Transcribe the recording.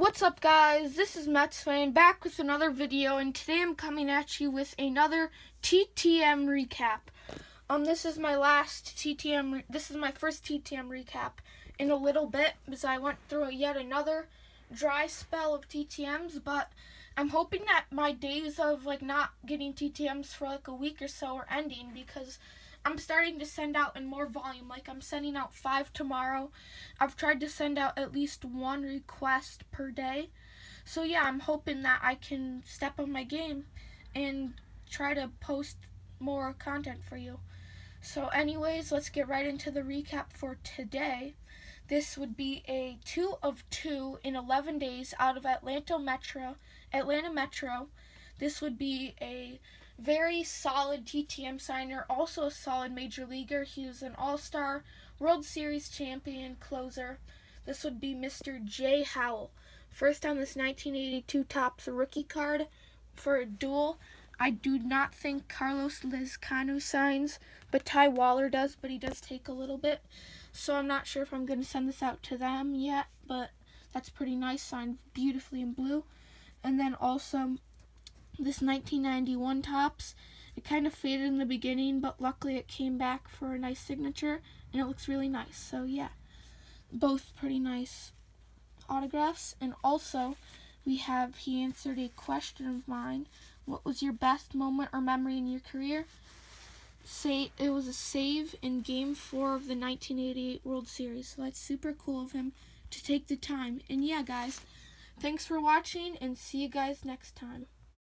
What's up guys, this is Mets fan back with another video and today I'm coming at you with another TTM recap. Um, this is my last TTM, this is my first TTM recap in a little bit because I went through yet another dry spell of TTMs but I'm hoping that my days of like not getting TTMs for like a week or so are ending because I'm starting to send out in more volume. Like I'm sending out five tomorrow. I've tried to send out at least one request per day. So yeah, I'm hoping that I can step up my game and try to post more content for you. So anyways, let's get right into the recap for today. This would be a 2 of 2 in 11 days out of Atlanta Metro. Atlanta Metro. This would be a very solid TTM signer, also a solid major leaguer. He was an all star, World Series champion, closer. This would be Mr. Jay Howell. First on this 1982 Topps rookie card for a duel. I do not think Carlos Lezcano signs, but Ty Waller does, but he does take a little bit. So I'm not sure if I'm going to send this out to them yet, but that's pretty nice, signed beautifully in blue. And then also this 1991 Topps. It kind of faded in the beginning, but luckily it came back for a nice signature, and it looks really nice. So yeah, both pretty nice autographs. And also, we have, he answered a question of mine. What was your best moment or memory in your career? Say it was a save in Game 4 of the 1988 World Series. So that's super cool of him to take the time. And yeah, guys, thanks for watching, and see you guys next time.